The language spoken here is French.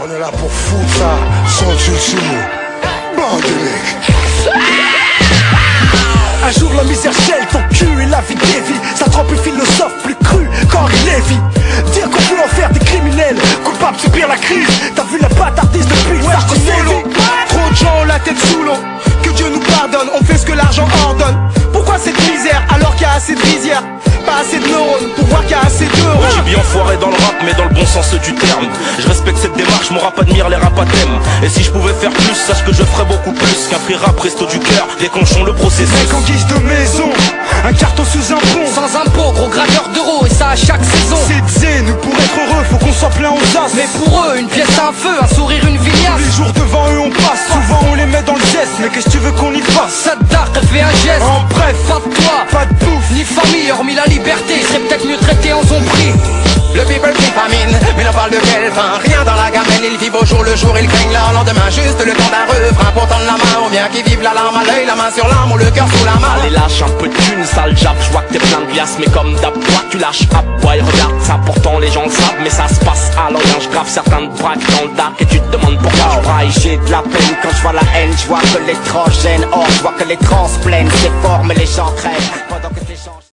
On est là pour foutre ça sans dessus. Bandelique. Un jour la misère gèle ton cul et la vie dévie Ça trempe le philosophe plus cru qu'Henri Lévy Dire qu'on peut en faire des criminels Coupables subir la crise T'as vu la bâtardise depuis Ouais, solo. Trop de gens ont la tête sous l'eau. Que Dieu nous pardonne, on fait ce que l'argent ordonne. Pourquoi cette misère alors qu'il y a assez de rizières? Pas assez de neurones pour voir qu'il sens du terme. Je respecte cette démarche, mon rap admire les rap à thème. Et si je pouvais faire plus, sache que je ferais beaucoup plus qu'un free rap resto du cœur. Déclenchons le processus. Mec en guise de maison Un carton sous un pont. Sans impôt, gros graveur d'euros et ça à chaque saison. C'est zen, pour être heureux faut qu'on soit plein aux as Mais pour eux, une pièce un feu, un sourire, une vignasse Les jours devant eux on passe, souvent on les met dans le geste Mais qu'est-ce que tu veux qu'on y fasse? Ça te dark, elle fait un geste. En bref, Pas de toi, pas de bouffe. Ni famille, hormis la liberté. Serait peut-être mieux traité en son prix. Le people de fin Rien dans la gamelle, ils vivent au jour le jour, ils craignent leur lendemain. Juste le temps d'un refrain pour tendre la main Ou bien qu'ils vivent la larme à l'œil, la main sur l'arme ou le cœur sous la main. Allez lâche un peu de thune, sale jab, je vois que t'es plein de glace Mais comme d'hab, toi tu lâches. Hop, ouais regarde ça Pourtant les gens le savent, mais ça se passe à l'orient Je grave certains te braquent dans le et tu te demandes pourquoi je J'ai de la peine quand je vois la haine, je vois que les trans gênent je vois que les trans plainent, c'est fort mais les gens crèvent